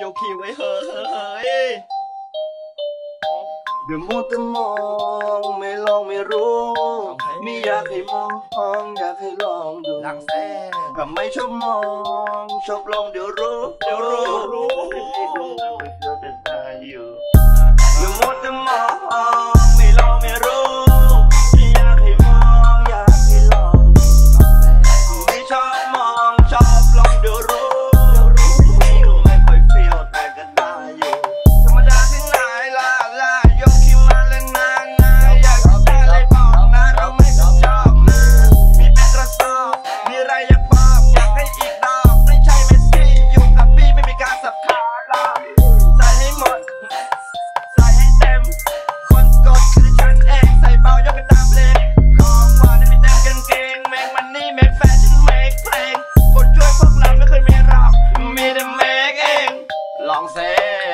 ยกขีไว้เฮ้ยเดี๋ยวมัวแต่มองไม่ลองไม่รู้ ไม่อยากให้มองอยากให้ลองดูหลังแซ่ก็ไม่ชอบมองชอบลองเดี๋ยวรู้เดี๋ยวรู้รู้เดี๋ยวจะตายอยู่เดี๋ยวมัวแต่มอง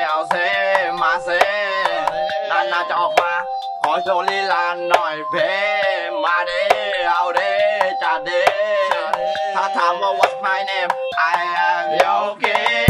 เอาเซมาเซนานาจะออกมา ขอโชว์ลีลาหน่อยเพ มาเดเอาเดจัดเดถ้าถามว่า what's my name I am your king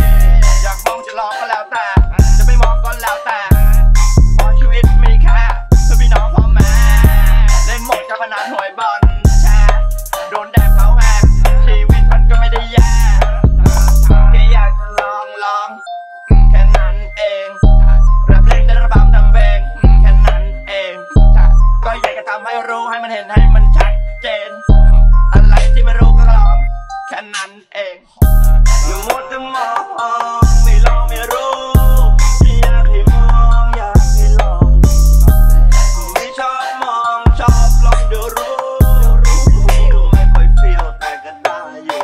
ทำให้รู้ให้มันเห็นให้มันชัดเจน อะไรที่ไม่รู้ก็ลองแค่นั้นเองอย่ามัวแต่มองไม่ลองไม่รู้อยากให้มองอยากให้ลองไม่ชอบมองชอบลองเดี๋ยวรู้ไม่รู้ไม่ค่อยเฟี้ยวแต่ก็ได้อยู่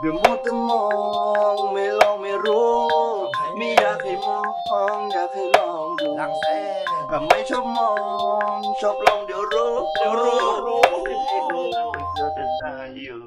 เดี๋ยวมัวแต่มองไม่ลองไม่รู้ องอยากให้ลองดูหลังแซ่ก็ไม่ชอบมองชอบลองเดี๋ยวรู้เดี๋ยวรู้รู้เดี๋ยวจะได้อยู่